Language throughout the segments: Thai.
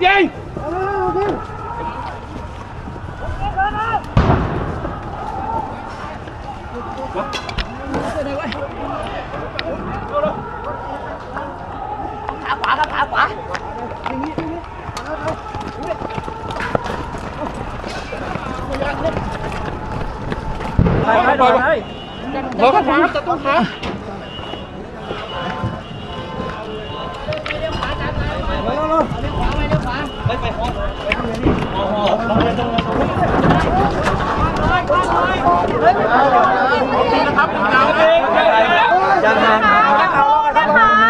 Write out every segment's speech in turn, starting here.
Ngọc Diên thả quả đó thả quả Thôi, thôi, thôi. Mở cái khóa, tao tao hả?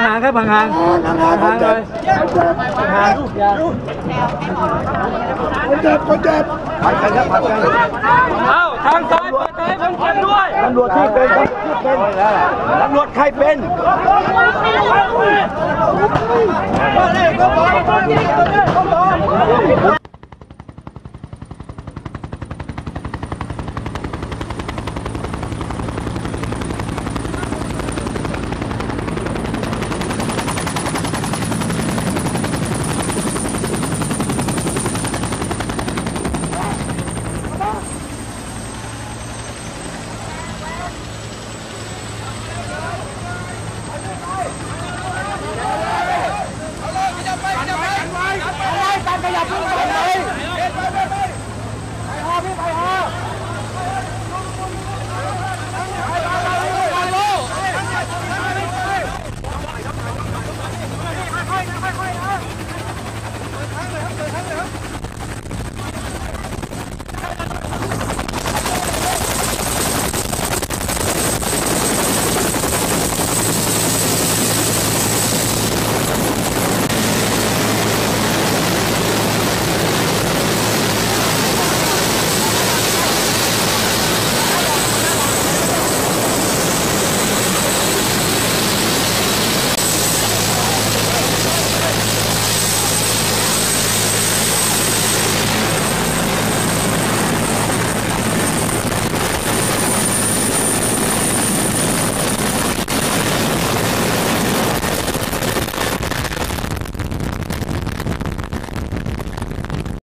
ห่างครับห่างห่างห่างเลยห่างคนเจ็บคนเจ็บผัดกันครับผัดกันเอาทางซ้ายเปิดทางให้ผมคนด้วยตำรวจที่เป็นที่เป็นตำรวจใครเป็นค